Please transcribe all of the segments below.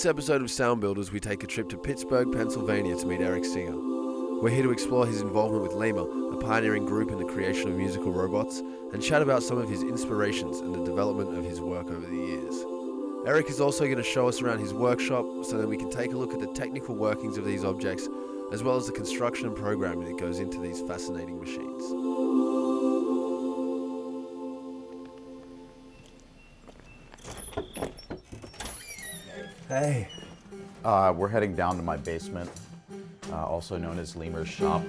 this episode of Sound Builders, we take a trip to Pittsburgh, Pennsylvania to meet Eric Singer. We're here to explore his involvement with Lemur, a pioneering group in the creation of musical robots, and chat about some of his inspirations and the development of his work over the years. Eric is also going to show us around his workshop so that we can take a look at the technical workings of these objects, as well as the construction and programming that goes into these fascinating machines. Hey. Uh, we're heading down to my basement, uh, also known as Lemur's shop.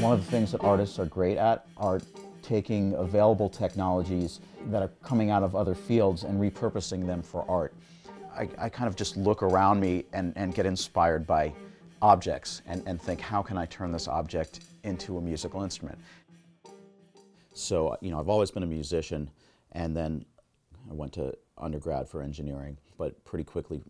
One of the things that artists are great at are taking available technologies that are coming out of other fields and repurposing them for art. I, I kind of just look around me and, and get inspired by objects and, and think, how can I turn this object into a musical instrument? So, you know, I've always been a musician, and then I went to undergrad for engineering, but pretty quickly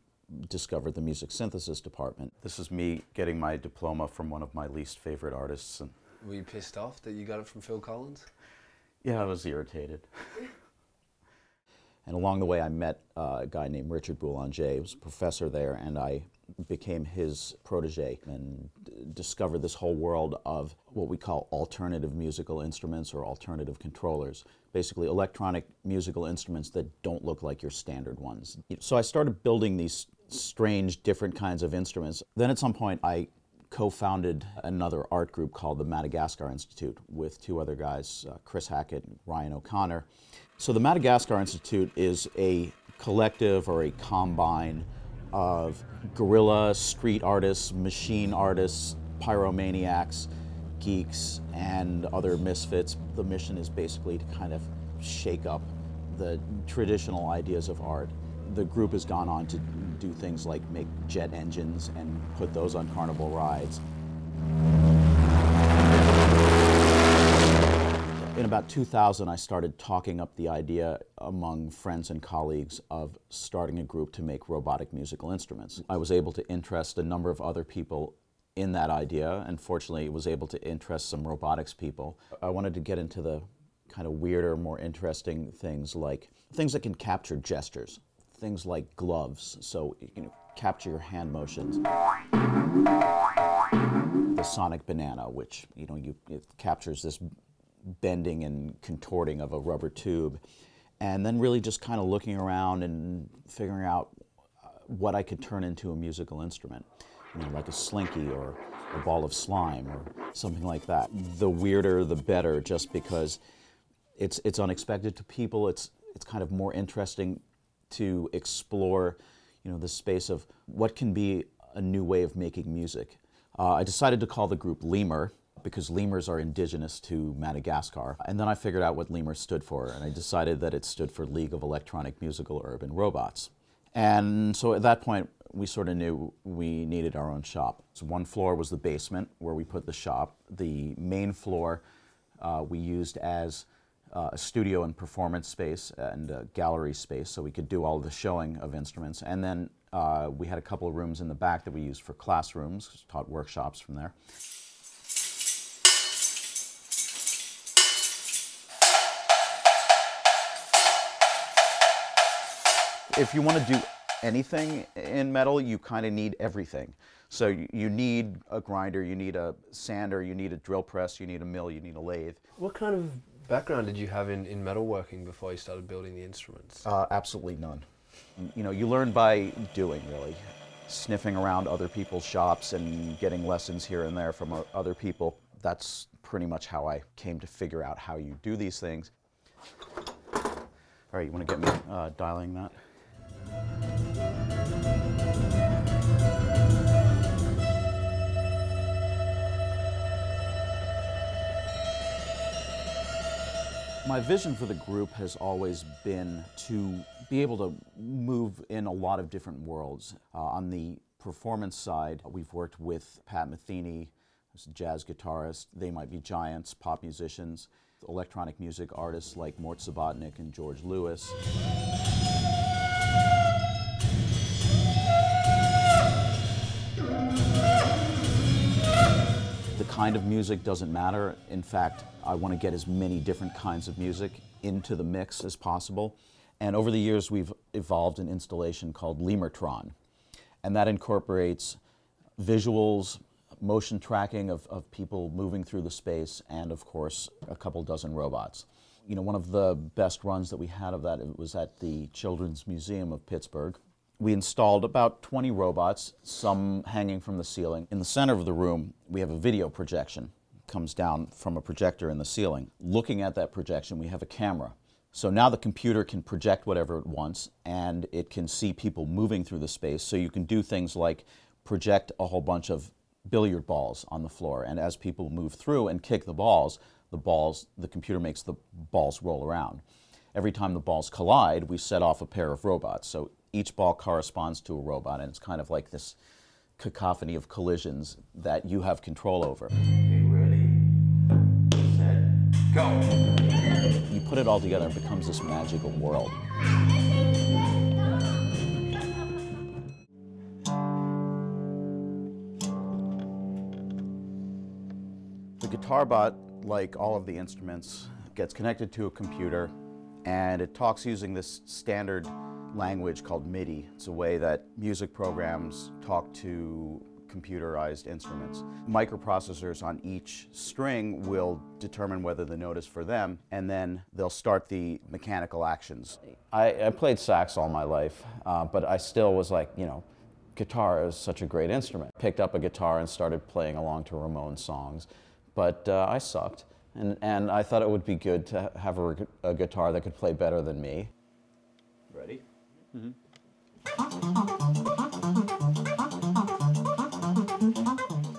discovered the music synthesis department. This is me getting my diploma from one of my least favorite artists. And Were you pissed off that you got it from Phil Collins? yeah, I was irritated. and along the way, I met uh, a guy named Richard Boulanger. He was a professor there, and I became his protege and discovered this whole world of what we call alternative musical instruments or alternative controllers. Basically, electronic musical instruments that don't look like your standard ones. So I started building these strange, different kinds of instruments. Then at some point, I co-founded another art group called the Madagascar Institute with two other guys, uh, Chris Hackett and Ryan O'Connor. So the Madagascar Institute is a collective or a combine of guerrilla street artists, machine artists, pyromaniacs, geeks, and other misfits. The mission is basically to kind of shake up the traditional ideas of art. The group has gone on to do things like make jet engines and put those on carnival rides. In about 2000, I started talking up the idea among friends and colleagues of starting a group to make robotic musical instruments. I was able to interest a number of other people in that idea, and fortunately was able to interest some robotics people. I wanted to get into the kind of weirder, more interesting things like things that can capture gestures, things like gloves, so you can capture your hand motions the sonic banana, which you know you it captures this bending and contorting of a rubber tube, and then really just kind of looking around and figuring out uh, what I could turn into a musical instrument, you know, like a slinky or a ball of slime or something like that. The weirder, the better, just because it's it's unexpected to people. It's it's kind of more interesting to explore, you know, the space of what can be a new way of making music. Uh, I decided to call the group Lemur because lemurs are indigenous to Madagascar. And then I figured out what lemur stood for, and I decided that it stood for League of Electronic Musical Urban Robots. And so at that point, we sort of knew we needed our own shop. So one floor was the basement where we put the shop. The main floor uh, we used as uh, a studio and performance space and gallery space so we could do all the showing of instruments. And then uh, we had a couple of rooms in the back that we used for classrooms, taught workshops from there. If you want to do anything in metal, you kind of need everything. So you, need a grinder, you need a sander, you need a drill press, you need a mill, you need a lathe. What kind of background did you have in, in metalworking before you started building the instruments? Uh, absolutely none. You know, you learn by doing, really. Sniffing around other people's shops and getting lessons here and there from other people. That's pretty much how I came to figure out how you do these things. All right, you want to get me uh, dialing that? My vision for the group has always been to be able to move in a lot of different worlds. Uh, on the performance side, we've worked with Pat Metheny, who's a jazz guitarist. They might be giants, pop musicians, electronic music artists like Mort Subotnick and George Lewis. Kind of music doesn't matter. In fact, I want to get as many different kinds of music into the mix as possible. And over the years, we've evolved an installation called Lemurtron. And that incorporates visuals, motion tracking of, of people moving through the space, and of course, a couple dozen robots. You know, one of the best runs that we had of that was at the Children's Museum of Pittsburgh. We installed about 20 robots, some hanging from the ceiling. In the center of the room, we have a video projection. It comes down from a projector in the ceiling. Looking at that projection, we have a camera. So now the computer can project whatever it wants, and it can see people moving through the space. So you can do things like project a whole bunch of billiard balls on the floor, and as people move through and kick the balls, the balls, the computer makes the balls roll around. Every time the balls collide, we set off a pair of robots. So each ball corresponds to a robot, and it's kind of like this cacophony of collisions that you have control over. Okay, ready, set, go. You put it all together, it becomes this magical world. The guitar bot, like all of the instruments, gets connected to a computer and it talks using this standard language called MIDI. It's a way that music programs talk to computerized instruments. Microprocessors on each string will determine whether the note is for them, and then they'll start the mechanical actions. I, I played sax all my life, uh, but I still was like, you know, guitar is such a great instrument. Picked up a guitar and started playing along to Ramones songs, but uh, I sucked. And, and I thought it would be good to have a, a guitar that could play better than me. Ready?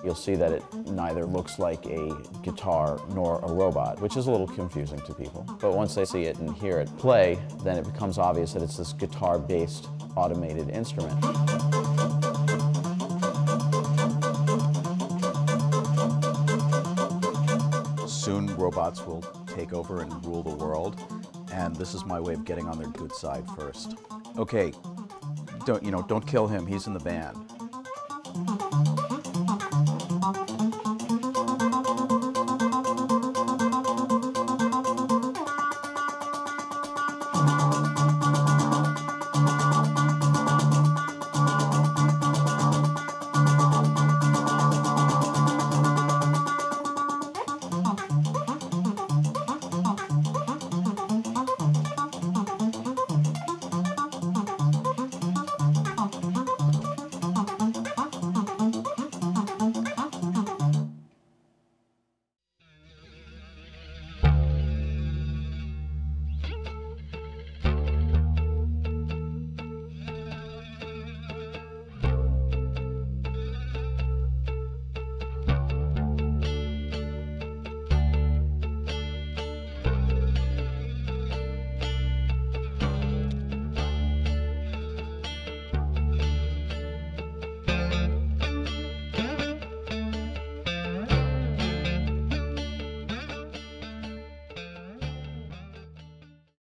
You'll see that it neither looks like a guitar nor a robot, which is a little confusing to people. But once they see it and hear it play, then it becomes obvious that it's this guitar-based automated instrument. Soon robots will take over and rule the world, and this is my way of getting on their good side first. Okay, don't you know? Don't kill him. He's in the band.